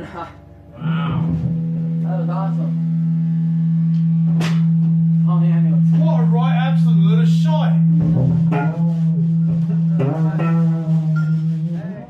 and a half. Wow. That was awesome. Oh. What a right absolute little shot. Hey.